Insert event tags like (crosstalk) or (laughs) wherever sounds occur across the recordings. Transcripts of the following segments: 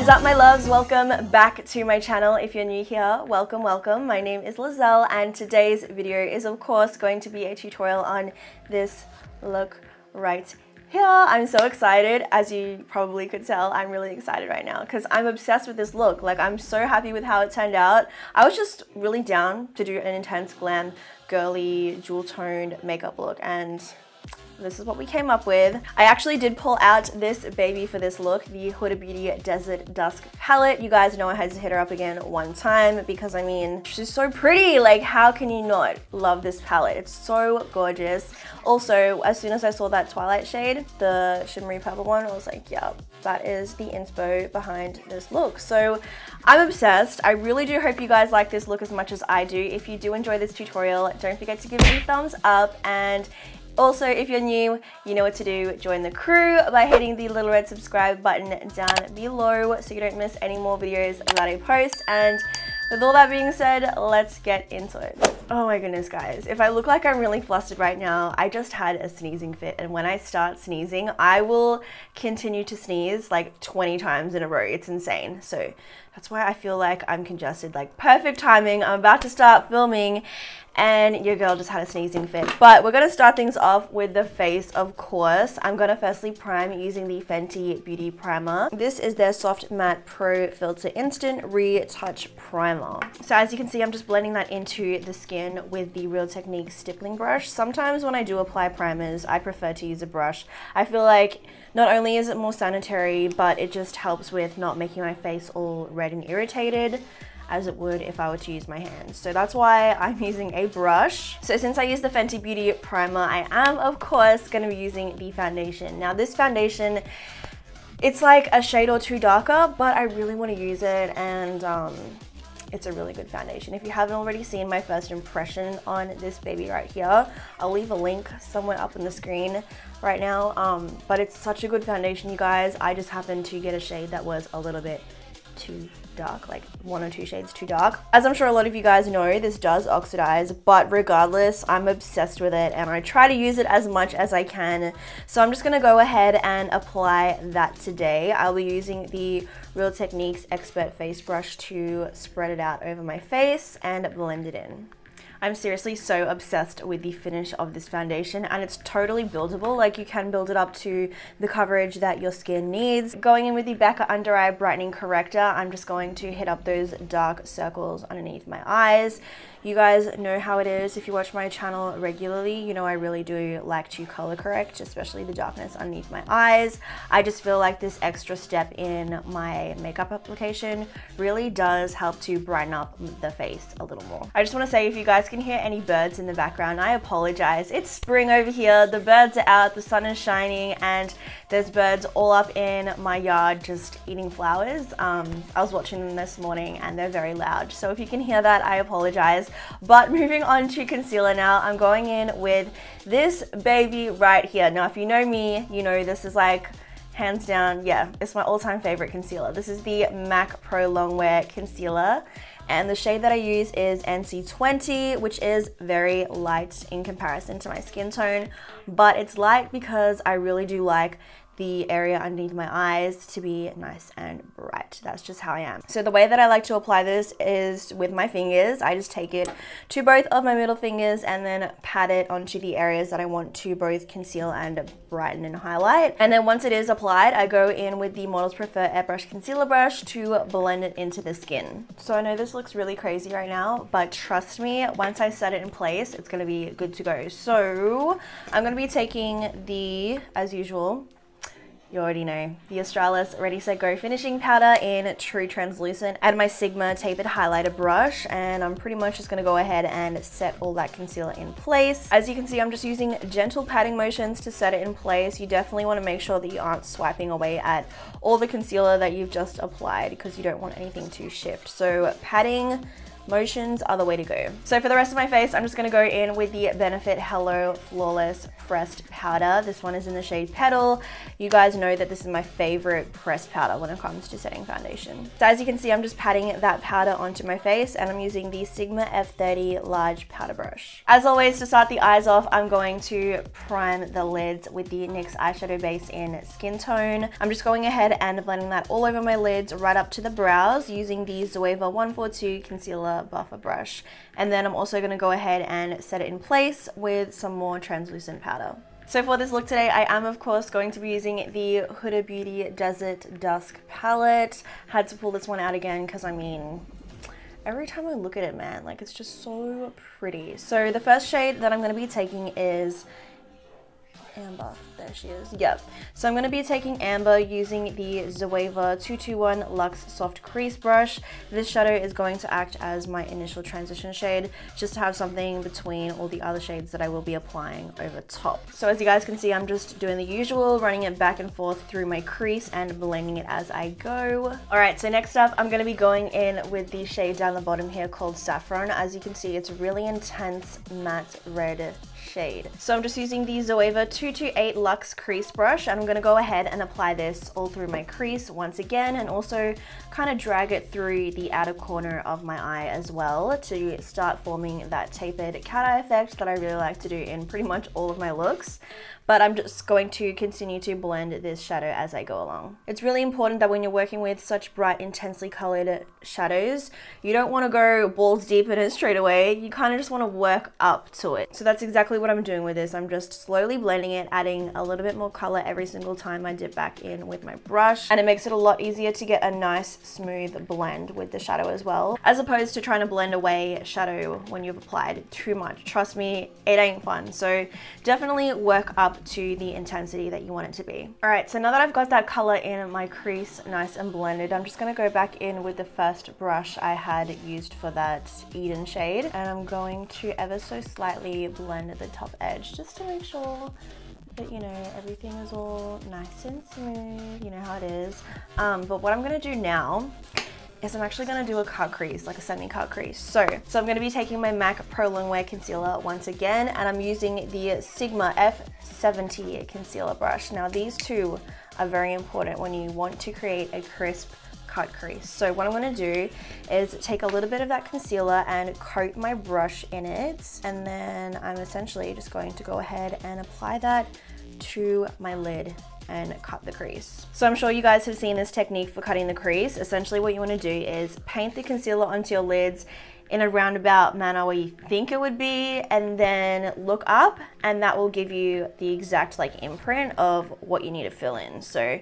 Is up my loves? Welcome back to my channel. If you're new here, welcome, welcome. My name is Leizel and today's video is of course going to be a tutorial on this look right here. I'm so excited. As you probably could tell, I'm really excited right now because I'm obsessed with this look. Like I'm so happy with how it turned out. I was just really down to do an intense glam, girly, jewel toned makeup look and this is what we came up with. I actually did pull out this baby for this look, the Huda Beauty Desert Dusk palette. You guys know I had to hit her up again one time because I mean, she's so pretty. Like how can you not love this palette? It's so gorgeous. Also, as soon as I saw that Twilight shade, the shimmery purple one, I was like, yeah, that is the inspo behind this look. So I'm obsessed. I really do hope you guys like this look as much as I do. If you do enjoy this tutorial, don't forget to give it a thumbs up and also, if you're new, you know what to do. Join the crew by hitting the little red subscribe button down below so you don't miss any more videos that I post. And with all that being said, let's get into it. Oh my goodness, guys. If I look like I'm really flustered right now, I just had a sneezing fit. And when I start sneezing, I will continue to sneeze like 20 times in a row. It's insane. So that's why I feel like I'm congested. Like perfect timing. I'm about to start filming and your girl just had a sneezing fit. But we're to start things off with the face, of course. I'm to firstly prime using the Fenty Beauty Primer. This is their Soft Matte Pro Filt'r Instant Retouch Primer. So as you can see, I'm just blending that into the skin with the Real Technique stippling brush. Sometimes when I do apply primers, I prefer to use a brush. I feel like not only is it more sanitary, but it just helps with not making my face all red and irritated as it would if I were to use my hands. So that's why I'm (laughs) using a brush. So since I use the Fenty Beauty Primer, I am of course gonna be using the foundation. Now this foundation, it's like a shade or two darker, but I really wanna use it and um, it's a really good foundation. If you haven't already seen my first impression on this baby right here, I'll leave a link somewhere up on the screen right now. Um, but it's such a good foundation, you guys. I just happened to get a shade that was a little bit too dark, like one or two shades too dark. As I'm sure a lot of you guys know, this does oxidize, but regardless, I'm obsessed with it and I try to use it as much as I can. So I'm just gonna go ahead and apply that today. I'll be using the Real Techniques Expert Face Brush to spread it out over my face and blend it in. I'm seriously so obsessed with the finish of this foundation and it's totally buildable. Like you can build it up to the coverage that your skin needs. Going in with the Becca Under Eye Brightening Corrector, I'm just going to hit up those dark circles underneath my eyes. You guys know how it is. If you watch my channel regularly, you know I really do like to color correct, especially the darkness underneath my eyes. I just feel like this extra step in my makeup application really does help to brighten up the face a little more. I just want to say if you guys can hear any birds in the background, I apologize. It's spring over here, the birds are out, the sun is shining, and there's birds all up in my yard just eating flowers. Um, I was watching them this morning and they're very loud. So if you can hear that, I apologize. But moving on to concealer now, I'm going in with this baby right here. Now, if you know me, you know this is like hands down, yeah, it's my all-time favorite concealer. This is the MAC Pro Longwear Concealer and the shade that I use is NC20 which is very light in comparison to my skin tone but it's light because I really do like the area underneath my eyes to be nice and bright. That's just how I am. So the way that I like to apply this is with my fingers. I just take it to both of my middle fingers and then pat it onto the areas that I want to both conceal and brighten and highlight. And then once it is applied, I go in with the Models Prefer Airbrush Concealer Brush to blend it into the skin. So I know this looks really crazy right now, but trust me, once I set it in place, it's gonna be good to go. So I'm gonna be taking the, as usual, you already know, the Australis Ready Set Go finishing powder in True Translucent Add my Sigma tapered highlighter brush and I'm pretty much just going to go ahead and set all that concealer in place. As you can see I'm just using gentle patting motions to set it in place. You definitely want to make sure that you aren't swiping away at all the concealer that you've just applied because you don't want anything to shift. So patting motions are the way to go. So for the rest of my face, I'm just gonna go in with the Benefit Hello Flawless Pressed Powder. This one is in the shade Petal. You guys know that this is my favorite pressed powder when it comes to setting foundation. So as you can see, I'm just patting that powder onto my face and I'm using the Sigma F30 large powder brush. As always, to start the eyes off, I'm going to prime the lids with the NYX eyeshadow base in Skin Tone. I'm just going ahead and blending that all over my lids right up to the brows using the Zoeva 142 Concealer Buffer Brush. And then I'm also going to go ahead and set it in place with some more translucent powder. So for this look today, I am of course going to be using the Huda Beauty Desert Dusk palette. Had to pull this one out again because I mean, every time I look at it, man, like it's just so pretty. So the first shade that I'm going to be taking is Amber. There she is. Yep. So I'm going to be taking Amber using the Zoeva 221 Luxe Soft Crease Brush. This shadow is going to act as my initial transition shade, just to have something between all the other shades that I will be applying over top. So as you guys can see, I'm just doing the usual, running it back and forth through my crease and blending it as I go. Alright, so next up, I'm going to be going in with the shade down the bottom here called Saffron. As you can see, it's really intense matte red shade. So I'm just using the Zoeva 228 Luxe Crease Brush and I'm going to go ahead and apply this all through my crease once again and also kind of drag it through the outer corner of my eye as well to start forming that tapered cat eye effect that I really like to do in pretty much all of my looks but I'm just going to continue to blend this shadow as I go along. It's really important that when you're working with such bright, intensely colored shadows, you don't want to go balls deep in it straight away. You kind of just want to work up to it. So that's exactly what I'm doing with this. I'm just slowly blending it, adding a little bit more color every single time I dip back in with my brush. And it makes it a lot easier to get a nice smooth blend with the shadow as well, as opposed to trying to blend away shadow when you've applied too much. Trust me, it ain't fun. So definitely work up to the intensity that you want it to be. All right, so now that I've got that color in my crease nice and blended, I'm just gonna go back in with the first brush I had used for that Eden shade. And I'm going to ever so slightly blend the top edge just to make sure that, you know, everything is all nice and smooth, you know how it is. Um, but what I'm gonna do now is I'm actually gonna do a cut crease, like a semi-cut crease. So, so I'm gonna be taking my MAC Pro Longwear Concealer once again, and I'm using the Sigma F70 Concealer Brush. Now these two are very important when you want to create a crisp cut crease. So what I'm gonna do is take a little bit of that concealer and coat my brush in it. And then I'm essentially just going to go ahead and apply that to my lid and cut the crease. So I'm sure you guys have seen this technique for cutting the crease. Essentially what you wanna do is paint the concealer onto your lids in a roundabout manner where you think it would be and then look up and that will give you the exact like imprint of what you need to fill in. So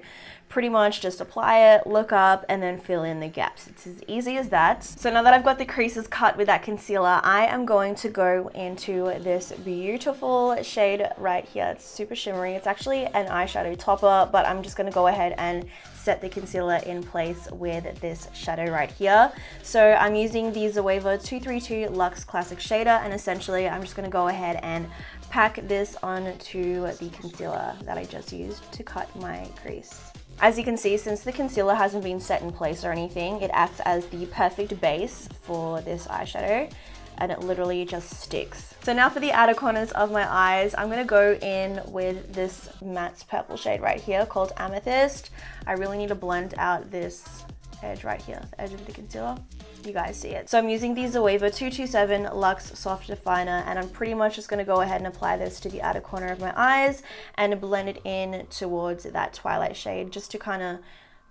pretty much just apply it, look up, and then fill in the gaps. It's as easy as that. So now that I've got the creases cut with that concealer, I am going to go into this beautiful shade right here. It's super shimmery. It's actually an eyeshadow topper, but I'm just gonna go ahead and set the concealer in place with this shadow right here. So I'm using the Zoeva 232 Luxe Classic Shader, and essentially I'm just gonna go ahead and pack this onto the concealer that I just used to cut my crease. As you can see, since the concealer hasn't been set in place or anything, it acts as the perfect base for this eyeshadow and it literally just sticks. So now for the outer corners of my eyes, I'm gonna go in with this matte purple shade right here called Amethyst. I really need to blend out this edge right here, the edge of the concealer you guys see it. So I'm using the Zoeva 227 Luxe Soft Definer and I'm pretty much just going to go ahead and apply this to the outer corner of my eyes and blend it in towards that twilight shade just to kind of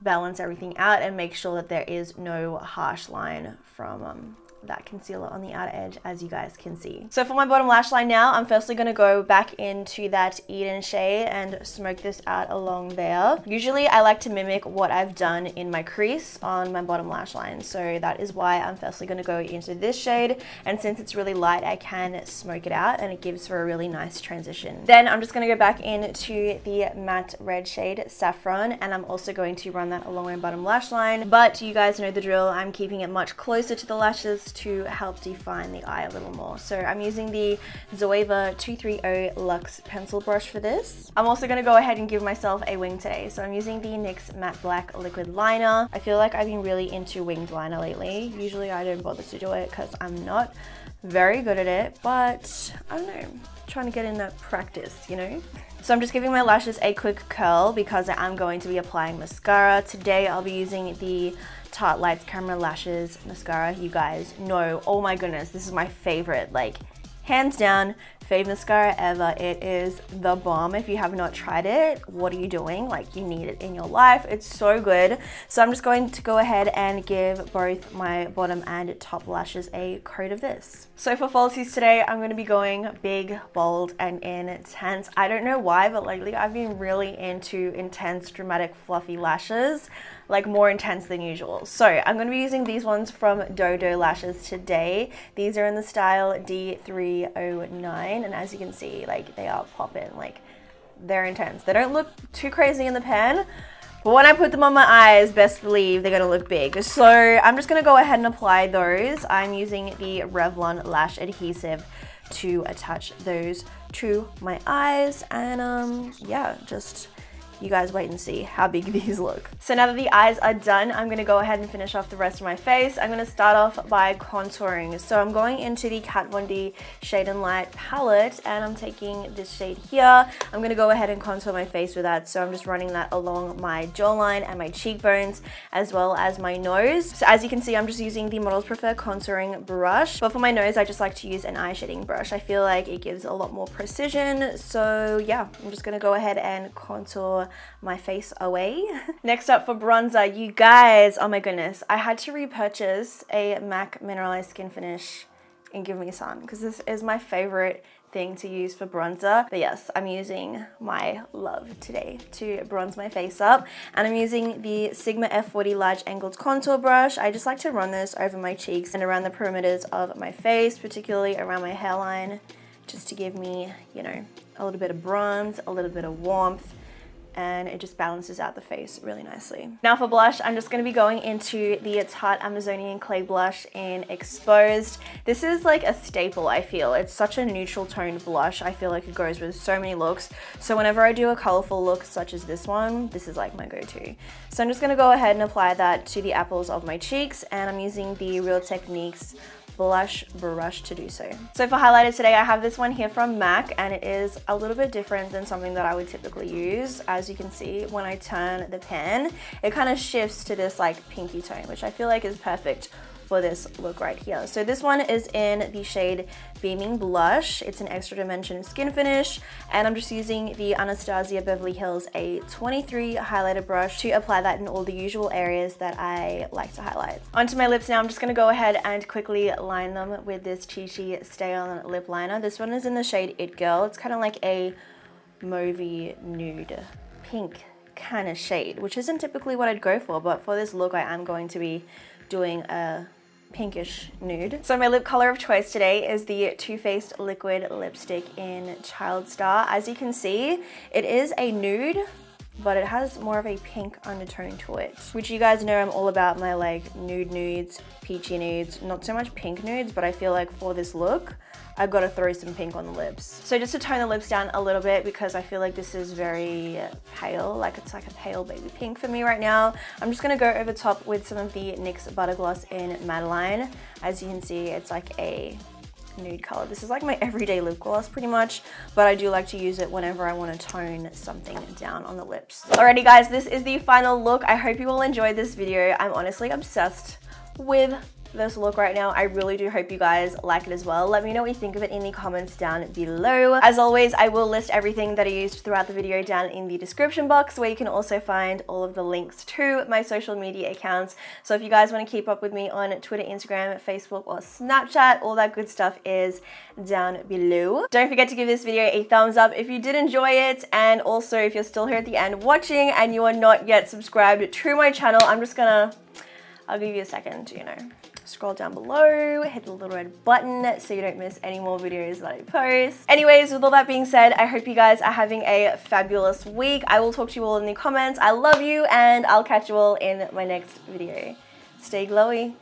balance everything out and make sure that there is no harsh line from um, that concealer on the outer edge as you guys can see. So for my bottom lash line now, I'm firstly going to go back into that Eden shade and smoke this out along there. Usually I like to mimic what I've done in my crease on my bottom lash line. So that is why I'm firstly going to go into this shade. And since it's really light, I can smoke it out and it gives for a really nice transition. Then I'm just going to go back into the matte red shade Saffron and I'm also going to run that along my bottom lash line. But you guys know the drill. I'm keeping it much closer to the lashes to help define the eye a little more. So I'm using the Zoeva 230 Luxe pencil brush for this. I'm also gonna go ahead and give myself a wing today. So I'm using the NYX Matte Black Liquid Liner. I feel like I've been really into winged liner lately. Usually I don't bother to do it because I'm not very good at it, but I don't know, trying to get in that practice, you know? (laughs) So I'm just giving my lashes a quick curl because I am going to be applying mascara. Today I'll be using the Tarte Lights Camera Lashes mascara. You guys know, oh my goodness, this is my favorite. Like, hands down, fave mascara ever. It is the bomb. If you have not tried it, what are you doing? Like you need it in your life. It's so good. So I'm just going to go ahead and give both my bottom and top lashes a coat of this. So for falsies today, I'm going to be going big, bold, and intense. I don't know why, but lately I've been really into intense, dramatic, fluffy lashes like more intense than usual. So I'm going to be using these ones from Dodo Lashes today. These are in the style D309 and as you can see like they are popping like they're intense. They don't look too crazy in the pan but when I put them on my eyes, best believe they're gonna look big. So I'm just gonna go ahead and apply those. I'm using the Revlon Lash Adhesive to attach those to my eyes and um, yeah, just you guys wait and see how big (laughs) these look. So now that the eyes are done, I'm gonna go ahead and finish off the rest of my face. I'm gonna start off by contouring. So I'm going into the Kat Von D Shade and Light palette and I'm taking this shade here. I'm gonna go ahead and contour my face with that. So I'm just running that along my jawline and my cheekbones as well as my nose. So as you can see, I'm just using the Models Prefer contouring brush. But for my nose, I just like to use an eye shading brush. I feel like it gives a lot more precision. So yeah, I'm just gonna go ahead and contour my face away. (laughs) Next up for bronzer, you guys, oh my goodness, I had to repurchase a MAC Mineralized Skin Finish and Give Me Sun because this is my favorite thing to use for bronzer. But yes, I'm using my love today to bronze my face up. And I'm using the Sigma F40 Large Angled Contour Brush. I just like to run this over my cheeks and around the perimeters of my face, particularly around my hairline, just to give me, you know, a little bit of bronze, a little bit of warmth, and it just balances out the face really nicely. Now for blush, I'm just to be going into the It's Hot Amazonian Clay Blush in Exposed. This is like a staple, I feel. It's such a neutral toned blush. I feel like it goes with so many looks. So whenever I do a colorful look such as this one, this is like my go-to. So I'm just to go ahead and apply that to the apples of my cheeks and I'm using the Real Techniques blush brush to do so. So for highlighter today, I have this one here from MAC and it is a little bit different than something that I would typically use. As you can see, when I turn the pen, it kind of shifts to this like pinky tone, which I feel like is perfect for this look right here. So this one is in the shade Beaming Blush. It's an extra dimension skin finish and I'm just using the Anastasia Beverly Hills A23 highlighter brush to apply that in all the usual areas that I like to highlight. Onto my lips now, I'm just gonna go ahead and quickly line them with this Chi Chi Stay On Lip Liner. This one is in the shade It Girl. It's kind of like a mauvey nude pink kind of shade, which isn't typically what I'd go for, but for this look I am going to be doing a pinkish nude. So my lip color of choice today is the Too Faced Liquid Lipstick in Child Star. As you can see, it is a nude, but it has more of a pink undertone to it, which you guys know I'm all about my like nude nudes, peachy nudes, not so much pink nudes, but I feel like for this look, I've got to throw some pink on the lips. So just to tone the lips down a little bit because I feel like this is very pale, like it's like a pale baby pink for me right now. I'm just gonna go over top with some of the NYX Butter Gloss in Madeleine. As you can see, it's like a nude color. This is like my everyday lip gloss pretty much, but I do like to use it whenever I want to tone something down on the lips. Alrighty guys, this is the final look. I hope you all enjoyed this video. I'm honestly obsessed with this look right now. I really do hope you guys like it as well. Let me know what you think of it in the comments down below. As always, I will list everything that I used throughout the video down in the description box where you can also find all of the links to my social media accounts. So if you guys want to keep up with me on Twitter, Instagram, Facebook, or Snapchat, all that good stuff is down below. Don't forget to give this video a thumbs up if you did enjoy it. And also if you're still here at the end watching and you are not yet subscribed to my channel, I'm just gonna, I'll give you a second, you know, scroll down below, hit the little red button so you don't miss any more videos that I post. Anyways, with all that being said, I hope you guys are having a fabulous week. I will talk to you all in the comments. I love you and I'll catch you all in my next video. Stay glowy.